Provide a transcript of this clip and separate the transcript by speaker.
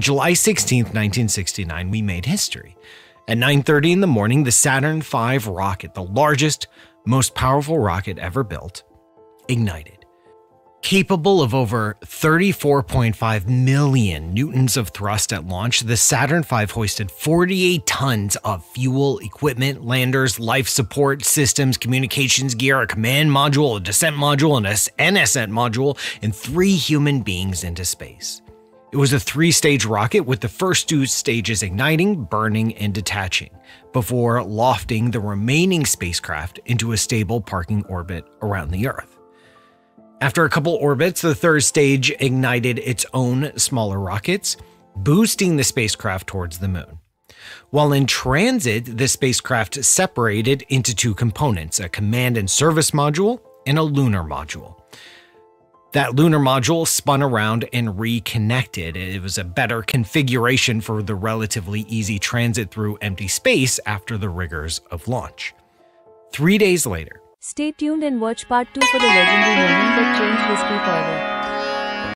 Speaker 1: On July 16, 1969, we made history. At 9:30 in the morning, the Saturn V rocket, the largest, most powerful rocket ever built, ignited. Capable of over 34.5 million newtons of thrust at launch, the Saturn V hoisted 48 tons of fuel, equipment, landers, life support systems, communications gear, a command module, a descent module, and an ascent module, and three human beings into space. It was a three stage rocket with the first two stages igniting, burning, and detaching, before lofting the remaining spacecraft into a stable parking orbit around the Earth. After a couple orbits, the third stage ignited its own smaller rockets, boosting the spacecraft towards the moon. While in transit, the spacecraft separated into two components a command and service module and a lunar module. That lunar module spun around and reconnected. It was a better configuration for the relatively easy transit through empty space after the rigors of launch. Three days later,
Speaker 2: Stay tuned and watch part 2 for the legendary moment that changed.